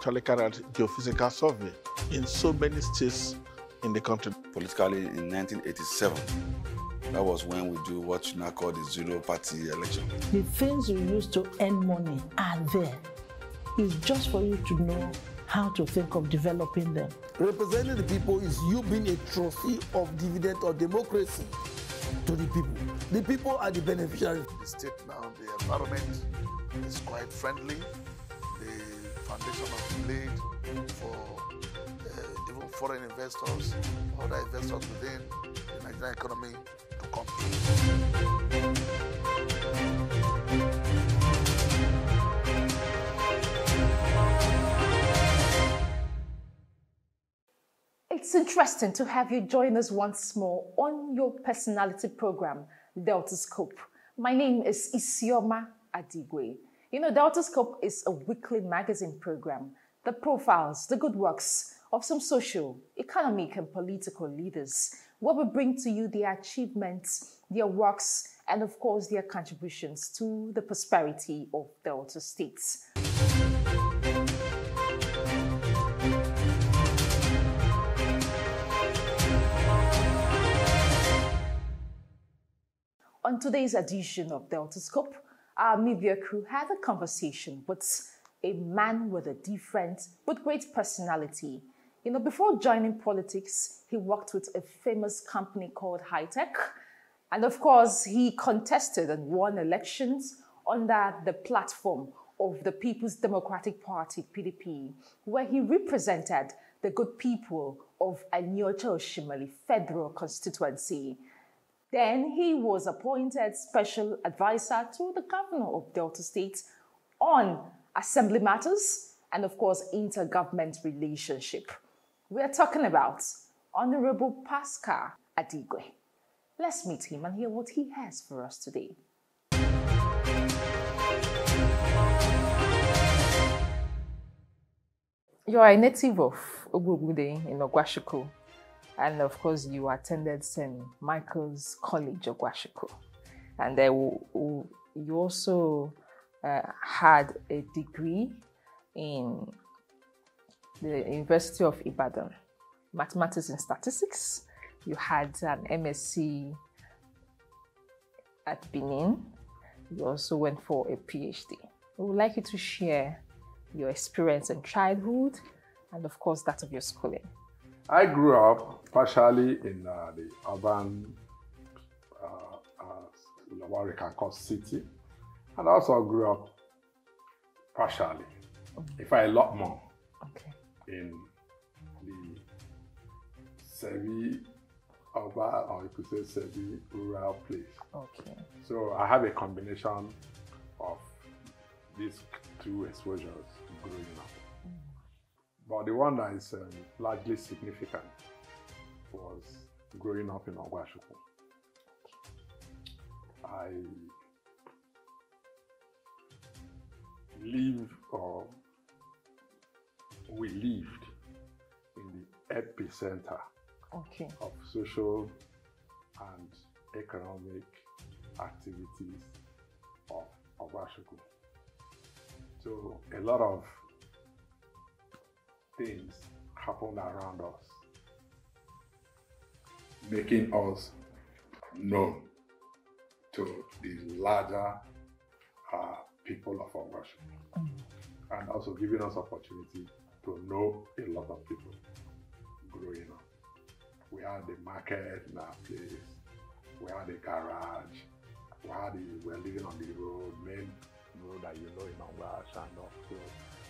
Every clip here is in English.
actually carried geophysical survey in so many states in the country. Politically, in 1987, that was when we do what you now call the zero party election. The things you use to earn money are there. It's just for you to know how to think of developing them. Representing the people is you being a trophy of dividend or democracy to the people. The people are the beneficiaries. The state now, the environment is quite friendly. Foundation has laid for uh, even foreign investors, other investors within the Nigerian economy to come. It's interesting to have you join us once more on your personality program, Deltascope. My name is Isioma Adigwe. You know, Deltascope is a weekly magazine program that profiles the good works of some social, economic, and political leaders, where we bring to you their achievements, their works, and of course, their contributions to the prosperity of Delta states. On today's edition of Deltascope, our media crew had a conversation with a man with a different but great personality. You know, before joining politics, he worked with a famous company called Hightech. And of course, he contested and won elections under the platform of the People's Democratic Party, PDP, where he represented the good people of Aniocha Oshimili Federal Constituency. Then he was appointed special advisor to the governor of Delta State on assembly matters and, of course, intergovernment relationship. We are talking about Honorable Pascal Adigwe. Let's meet him and hear what he has for us today. You are a native of Ogugude in Ogwashuku and of course you attended St. Michael's College of Washiko. And uh, you also uh, had a degree in the University of Ibadan, mathematics and statistics. You had an MSc at Benin. You also went for a PhD. We would like you to share your experience in childhood and, of course, that of your schooling. I grew up partially in uh, the urban, uh, uh, what we can call city, and also grew up partially, in fact, a lot more, Okay. in the semi urban, or you could say semi rural place. Okay. So I have a combination of these two exposures growing up. But the one that is um, largely significant was growing up in Ogwashuku. I lived or we lived in the epicenter Okay. of social and economic activities of Ogwashuku. So a lot of things happened around us, making us known to the larger uh, people of our worship, and also giving us opportunity to know a lot of people growing up. We had the market in our place, we had the garage, we had the, we were living on the road, main road that you know in Ogbash and all. So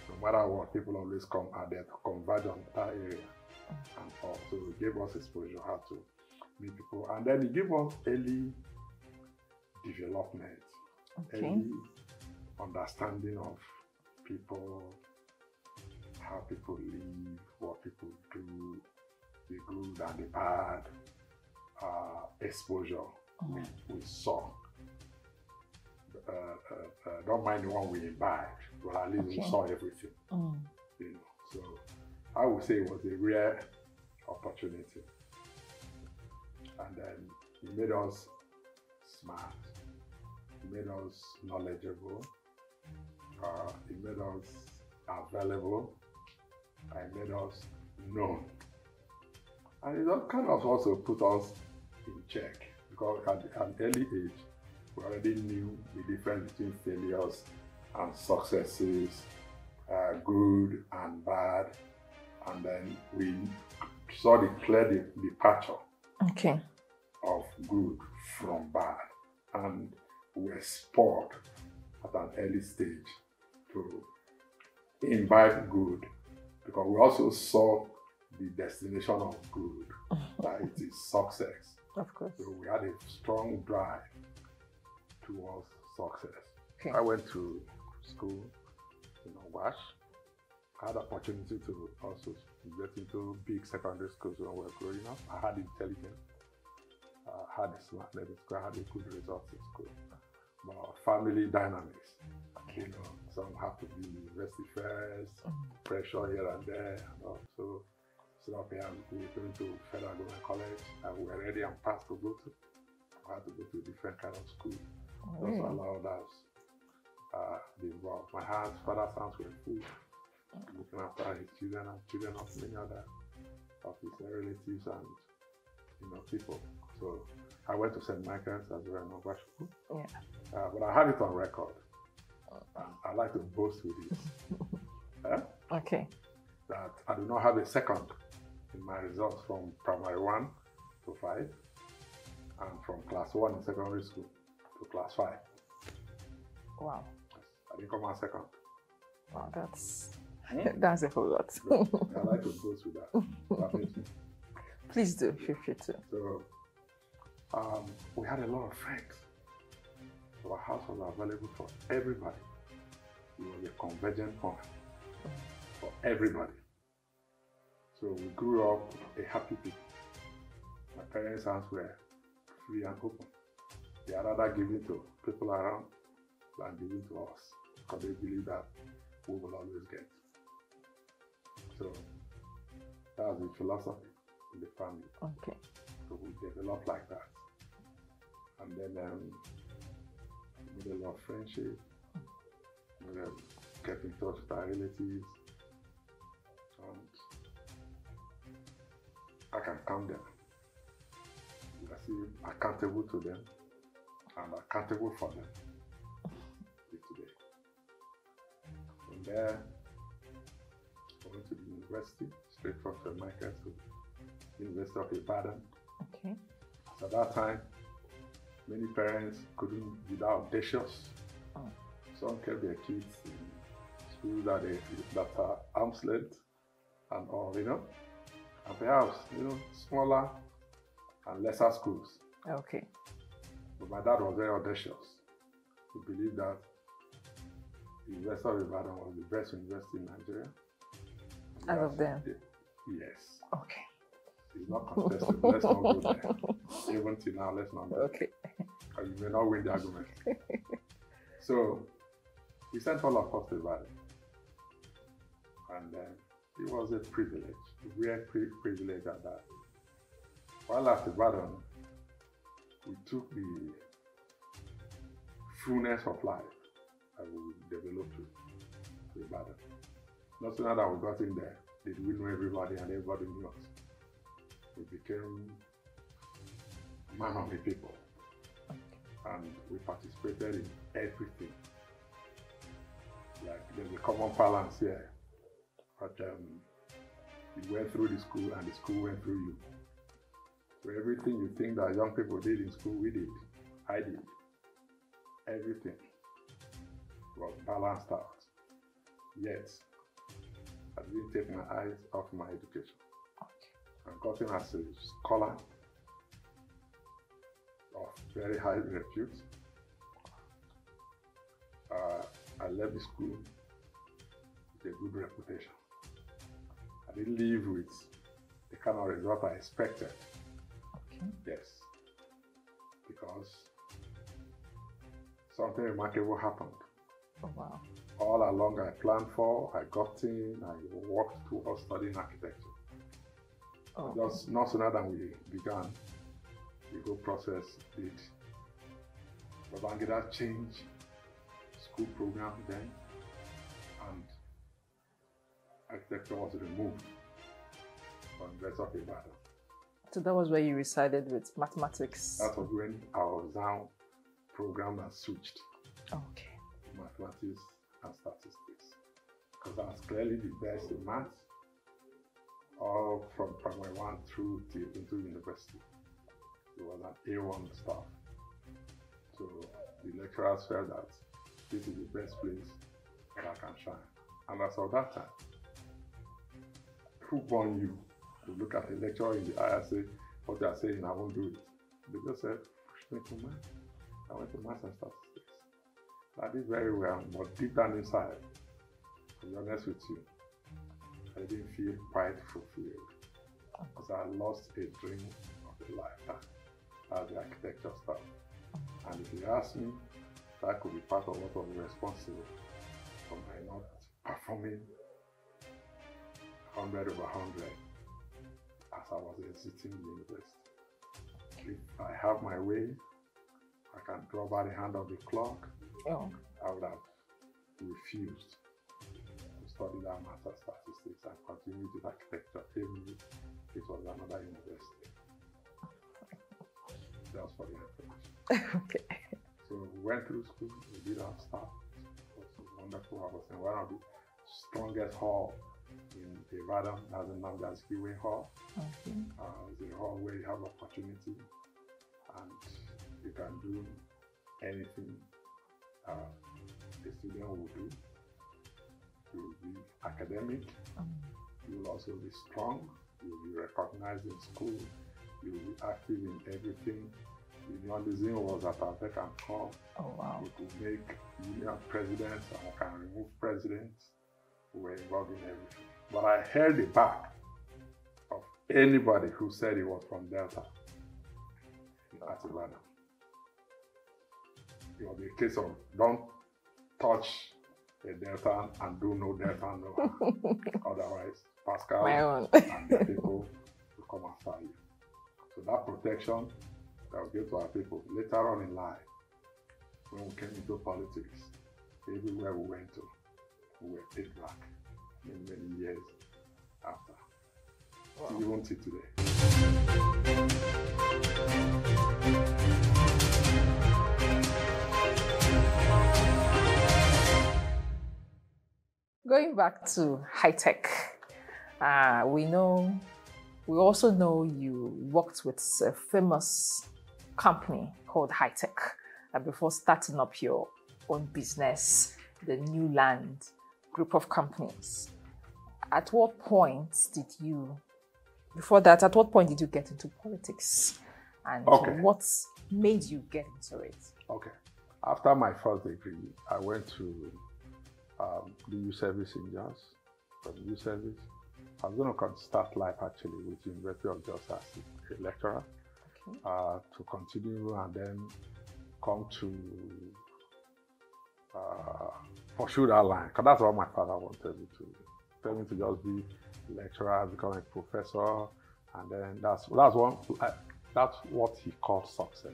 no matter what, people always come there to converge on that area and all. So it gave us exposure how to people. And then it gave us early development, Okay. early understanding of people, how people live, what people do, the good and the bad, uh, exposure we, we saw. Uh, uh, don't mind the one we imbibed, but at least we saw everything Mm. you know. So I would say it was a rare opportunity. And then it made us smart, it made us knowledgeable, uh, it made us available I made us known. And it kind of also put us in check because at an early age, we already knew the difference between failures and successes, uh, good and bad. And then we saw the clear departure Okay. Of good from bad. And we were spurred at an early stage to imbibe good because we also saw the destination of good, that it is success. Of course. So we had a strong drive towards success. Okay. I went to school in Wash. I had opportunity to also get into big secondary schools when we were growing up. I had intelligence. I had a smart learning school. I had a good results in school. But family dynamics, you know, some have to be university first, mm. pressure here and there, and all. So, so up here, we were going to Federal Government College, and we were ready and past to go to. I had to go to a different kind of school. Oh, also Really? allowed us uh, be involved. My hands, father's hands were full, mm. looking after his children and children of many other of his relatives and you know people. So I went to St. Michael's as well in Ogwashuku. Yeah. Uh, but I had it on record. And I like to boast with it. eh? Okay. That I do not have a second in my results from primary one to five, and from class one in secondary school to class five. Wow. I didn't come out second. Wow, that's that's a whole lot. I like to boast with that. That Please do, feel free to. So um, we had a lot of friends. Our house was available for everybody. It was a convergent point for everybody. So we grew up a happy people. My parents' hands were free and open. They are rather giving to people around than giving to us because they believe that we will always get. So that's the philosophy in the family. Okay. So we developed like that. And then um, we made a lot of friendship. We um, kept in touch with our relatives. And I can count them. I feel accountable to them and accountable for them today. From there, I went to the university, straight from. Michael's to University of Ibadan. Okay. So at that time, many parents couldn't be that audacious. Oh. Some kept their kids in schools that, they, that are arm's length and all, you know. And perhaps, you know, smaller and lesser schools. Okay. But my dad was very audacious. He believed that the University of Ibadan was the best university in Nigeria. As of then. Yes. Okay. It's not contested. let's not go there. Even till now, let's not go there. Okay. or you may not win the argument. so we sent all of us to Ibadan. And um, it was a privilege, a rare pri- privilege at that. While at Ibadan, we took the fullness of life and we developed to, to Ibadan. Not sooner that we got in there, did we know everybody and everybody knew us. We became man of the people and we participated in everything. Like there's a common balance here, but um, you went through the school and the school went through you. So everything you think that young people did in school, we did. I did. Everything was balanced out. Yet, I didn't take my eyes off my education. I got in as a scholar of very high repute. Uh, I left the school with a good reputation. I didn't leave with the kind of result I expected. Okay. Yes. Because something remarkable happened. Oh, wow. All along I planned for, I got in, I worked towards studying architecture. Oh, Just not sooner than we began, the whole process did Babangida change school program then, and architecture was removed from University of Ibadan. So that was where you resided with mathematics. That was when our exam program has switched oh, Okay. mathematics and statistics. Because I was clearly the best in maths, all from primary one through to into university. It was an A1 staff. So the lecturers felt that this is the best place that I can shine. And as of that time, who born you to look at a lecturer in the eye and say, what you are saying, I won't do it. They just said, push me to math. I went to maths and statistics. I did very well, but deep down inside, to be honest with you, I didn't feel quite fulfilled because I lost a dream of a lifetime as the architecture stuff. And if you ask me, that could be part of what was responsible for my not performing 100 over 100 as I was exiting the university. If I have my way, I can draw by the hand of the clock, Oh. I would have refused that master statistics and continue with architecture if it was another university. Just for the information. okay. So we went through school, we did our stuff. It was wonderful. I was in one of the strongest hall in Ibadan, that's the Nnamdi Azikiwe Hall. Okay. Uh, it's a hall where you have opportunity and you can do anything uh, a student will do. You will be academic, you will also be strong, you will be recognized in school, you will be active in everything. The Unionism was at our beck and call. Oh wow. We could make union presidents and we can remove presidents. We were involved in everything. But I held the back of anybody who said he was from Delta at Ibadan. It was a case of don't touch a Delta and do no Delta no. Otherwise, Pascal and the people will come after you. So that protection that we give to our people later on in life, when we came into politics, everywhere we went to, we were paid back many, many years after. Even till today. Going back to high tech, uh, we know, we also know you worked with a famous company called High Tech uh, before starting up your own business, the New Land group of companies. At what point did you, before that, at what point did you get into politics? And Okay. what made you get into it? Okay. After my first degree, I went to um, the youth service in Jos, for the youth service. I was going to start life actually with University of Jos as a lecturer Okay. uh, to continue and then come to uh, pursue that line. Because that's what my father wanted me to. Tell me to just be a lecturer, become a professor, and then that's that's one that's what he called success.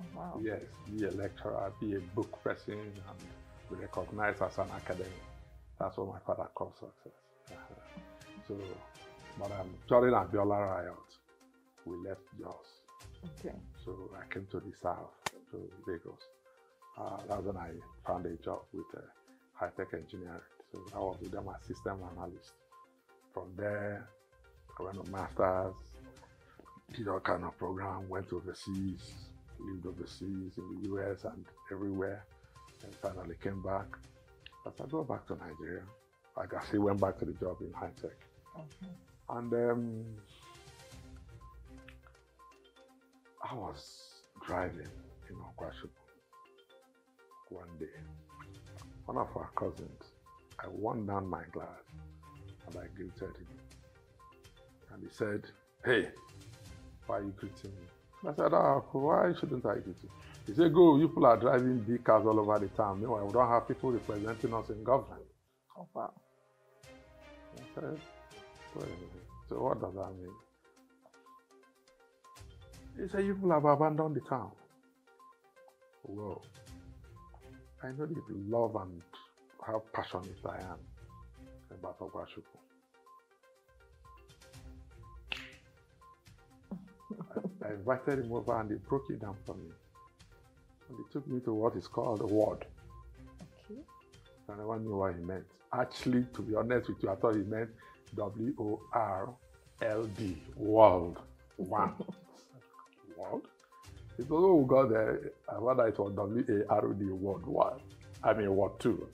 Oh, wow. Yes, be a lecturer, be a book person, and recognized as an academic. That's what my father calls success. Uh-huh. So, but um, during Abiola riot, we left Jos. Okay. So I came to the south, to Lagos. Uh, that's when I found a job with uh, high-tech engineering. So I was with them as system analyst. From there, I went to masters, did all kind of program, went overseas, lived overseas in the US and everywhere, and finally came back. As I go back to Nigeria, I guess he went back to the job in high tech. Okay. And um, I was driving in Ogwashuku one day. One of our cousins, I won down my glass and I greeted him. And he said, Hey, why are you greeting me? I said, Oh, why shouldn't I greet you? He said, Go, you people are driving big cars all over the town. Meanwhile, we don't have people representing us in government. Oh, wow. I said, wait a minute. So what does that mean? He said, you people have abandoned the town. Whoa. I know the love and how passionate I am. about Ogwashuku. I, I invited him over and he broke it down for me. And he took me to what is called a ward. Okay. I never knew what he meant. Actually, to be honest with you, I thought he meant W O R L D, world. One. world? It was when we got there, I wonder it was W A R O D, world one. I mean, word two.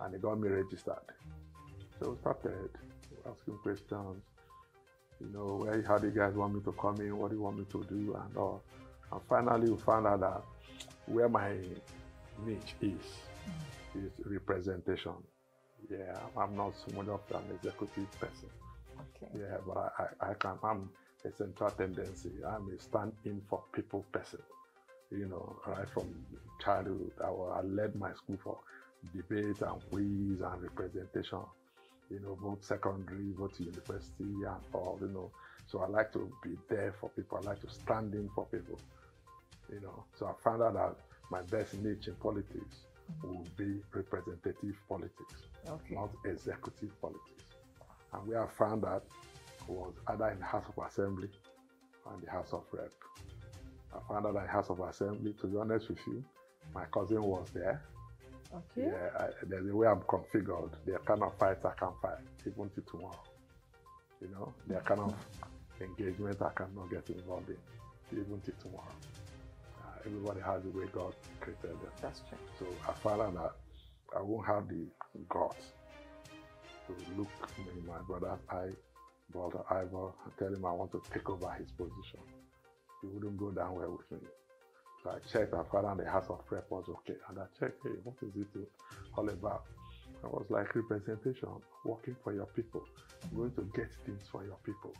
And he got me registered. So we started asking questions. You know, where, how do you guys want me to come in? What do you want me to do? And all. And finally, we found out that where my niche is, is representation. Yeah, I'm not someone of an executive person. Okay. Yeah, but I, I, can, I'm a central tendency. I'm a stand in for people person. You know, right from childhood, I, I led my school for debate and quiz and representation. You know, both secondary, both university, and all. You know, so I like to be there for people. I like to stand in for people. You know, so I found out that my best niche in politics would be representative politics Okay. not executive politics. And where I found that was either in the House of Assembly or in the House of Rep. I found out in the House of Assembly, to be honest with you, my cousin was there. Okay. Yeah, I, there's a way I'm configured. The kind of fights I can fight, even till tomorrow. You know, the kind of engagement I cannot get involved in, even till tomorrow. Everybody has the way God created them. That's true. So I found out that I won't have the guts to look in my brother's eye, brother Ivor, and tell him I want to take over his position. He wouldn't go down well with me. So I checked, I found out the House of Rep was okay. And I checked, hey, what is it all about? I was like representation, working for your people, going to get things for your people.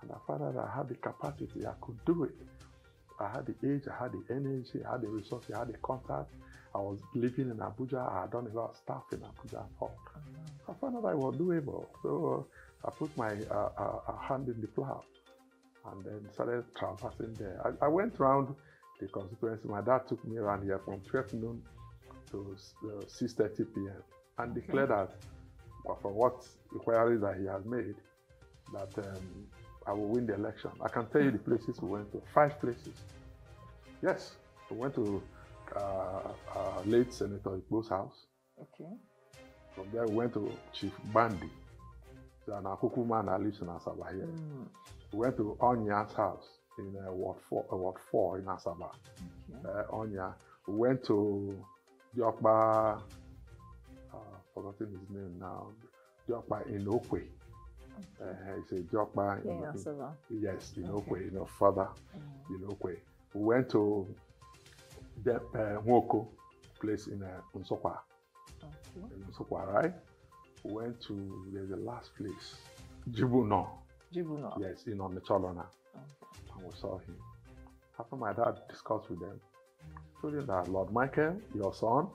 And I found out I had the capacity, I could do it. I had the age, I had the energy, I had the resources, I had the contact. I was living in Abuja, I had done a lot of stuff in Abuja and all. I found out I was doable. So I put my uh, uh, uh, hand in the plow and then started traversing there. I, I went around the constituency. My dad took me around here from 12 noon to uh, 6.30 p.m. and declared that from what inquiries that he has made, that um, I will win the election. I can tell you the places we went to, five places. Yes, we went to uh, uh, late Senator Igbo's house. Okay. From there, we went to Chief Bandi, the Akuku man that lives in Asaba here. Mm. We went to Onya's house in uh, Ward 4, uh, Ward 4 in Asaba. Okay. Uh, Onya. We went to Diokpa, uh, forgotten his name now, Diokpa in Okwe. Uh, it's a Diokpa Yeah, that's in, yes, Okay. You know, father, Mm. in Okwe. We went to the, uh, place in uh, Nsukwa. Okay. in Nsukka, right? We went to there's the last place, Jibuno. Jibuno. Yes, in Onicha-Olona. Okay. And we saw him. After my dad discussed with them, told him that Lord Michael, your son,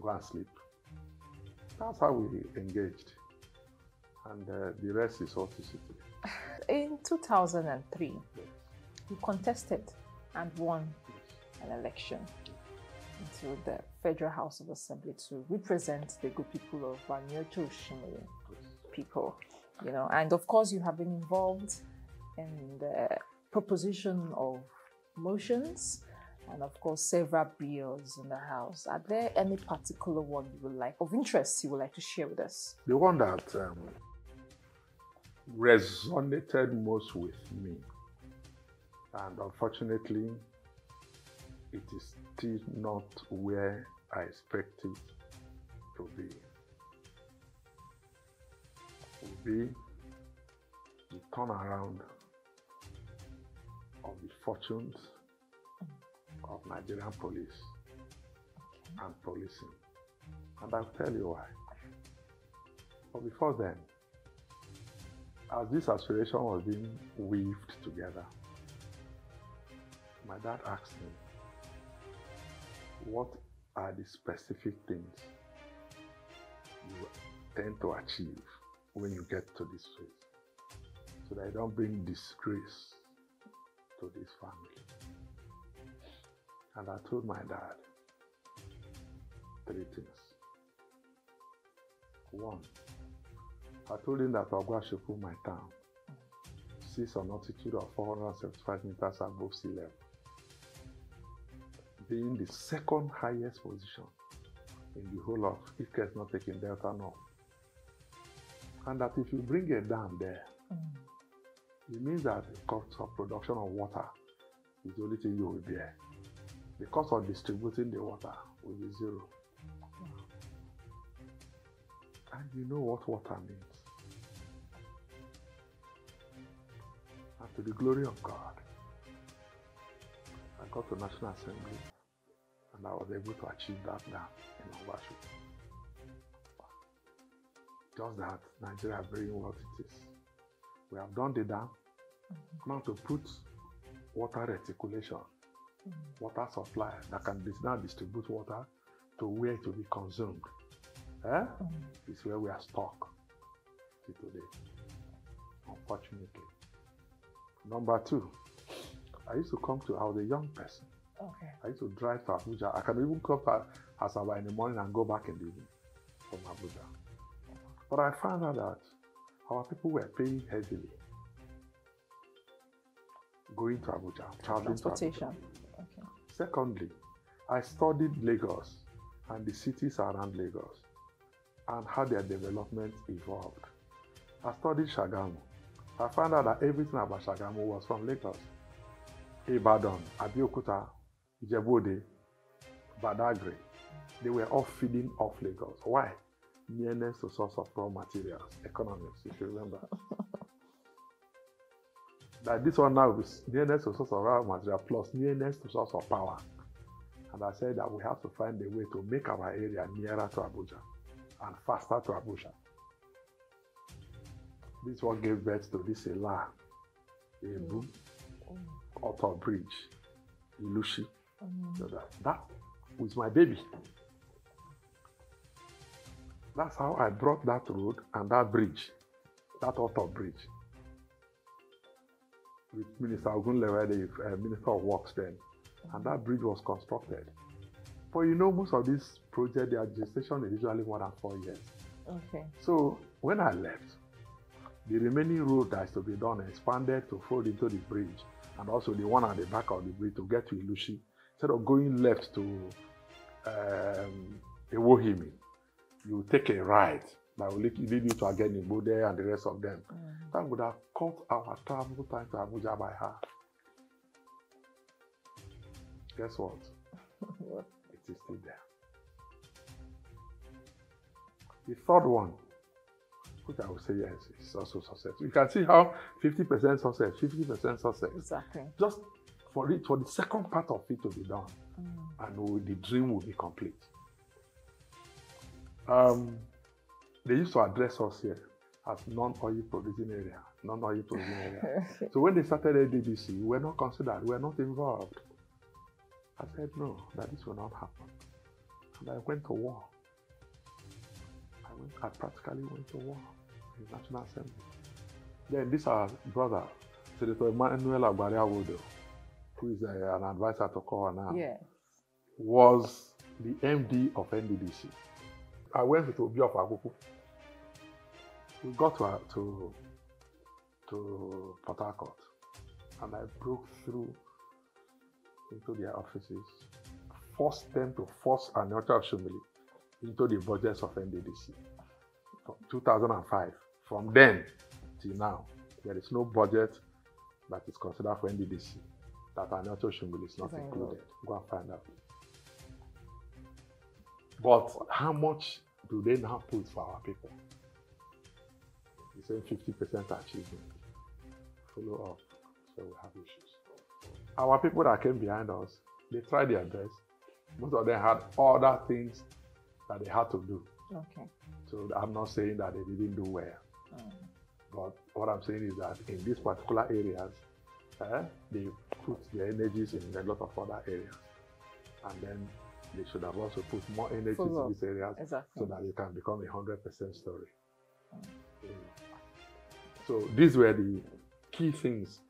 go and sleep. That's how we engaged. And uh, the rest is history. In 2003, you contested and won an election into the Federal House of Assembly to represent the good people of Vanyoto Shimole people, you know, and of course you have been involved in the proposition of motions and of course several bills in the House. Are there any particular one you would like of interest you would like to share with us? The one that um, resonated most with me, and unfortunately, it is still not where I expect it to be, will be the turnaround of the fortunes of Nigerian police and policing. And I'll tell you why. But before then, as this aspiration was being weaved together, my dad asked me, What are the specific things you tend to achieve when you get to this phase? So that I don't bring disgrace to this family. And I told my dad three things. One, I told him that Ogwashuku, my town, sits on altitude of 475 meters above sea level, being the second highest position in the whole of is not taken Delta North. And that if you bring a dam there, mm. it means that the cost of production of water is the only thing you will bear. The cost of distributing the water will be zero. And you know what water means. To the glory of God, I got to National Assembly and I was able to achieve that now in Onwashu. Just that Nigeria being what it is. We have done the dam. Mm-hmm. Now to put water reticulation, mm-hmm. water supply that can now distribute water to where it will be consumed. Eh? Mm-hmm. Is where we are stuck till today. Unfortunately. Number two, I used to come to, I was a young person. Okay. I used to drive to Abuja. I can even come to Asaba in the morning and go back in the evening from Abuja. But I found out that our people were paying heavily going to Abuja, traveling to Abuja. Transportation. Okay. Secondly, I studied Lagos and the cities around Lagos and how their development evolved. I studied Shagamu. I found out that everything about Shagamu was from Lagos. Ibadan, Abeokuta, Ijebu-Ode, Badagry, they were all feeding off Lagos. Why? Nearness to source of raw materials, economics, if you remember. that this one now is nearness to source of raw material plus nearness to source of power. And I said that we have to find a way to make our area nearer to Abuja and faster to Abuja. This one gave birth to this Ela, Ebu, Auto Bridge, Ilushi. So that, that was my baby. That's how I brought that road and that bridge, that Auto Bridge, with Minister Ogunlewe, the uh, Minister of Works then. And that bridge was constructed. But you know, most of these projects, their gestation is usually more than four years. Okay. So when I left, the remaining road that is to be done expanded to fold into the bridge and also the one at the back of the bridge to get to Ilushi. Instead of going left to um, Ewohimi, you take a right that will lead you to again Bode and the rest of them. That would have cut our travel time to Abuja by half. Guess what? It is still there. The third one, which I would say yes, is also success. You can see how 50% success, 50% success. Exactly. Just for it, for the second part of it to be done, and we- the dream will be complete. Um, they used to address us here as non-oil producing area, non-oil producing area. so when they started NDDC, we were not considered, we were not involved. I said no, that this will not happen. And I went to war. I went, I practically went to war in National Assembly. Then this our brother, Senator Emmanuel Agbari Awodo, who is uh, an advisor to Kowa now, Yes. was the MD of NDDC. I went with Obi of Aguku. We got to, to, to Port Harcourt and I broke through into their offices, forced them to force Anyocha Shumili into the budgets of NDDC. From 2005. From then till now, there is no budget that is considered for NDDC that Shumili is not Very included. Go and find out. But how much do they now put for our people? You say 50% achievement. Follow up. So we have issues. Our people that came behind us, they tried their best. Most of them had other things that they had to do. Okay. So I'm not saying that they didn't do well. But what I'm saying is that in these particular areas, eh, they put their energies in a lot of other areas. And then they should have also put more energy Follow in these areas Exactly. so that it can become a hundred percent story. Mm. So these were the key things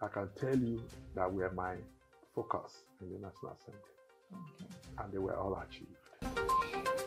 I can tell you that were my focus in the National Assembly, Okay. and they were all achieved.